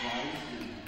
Christ is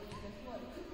Anna Williams Smith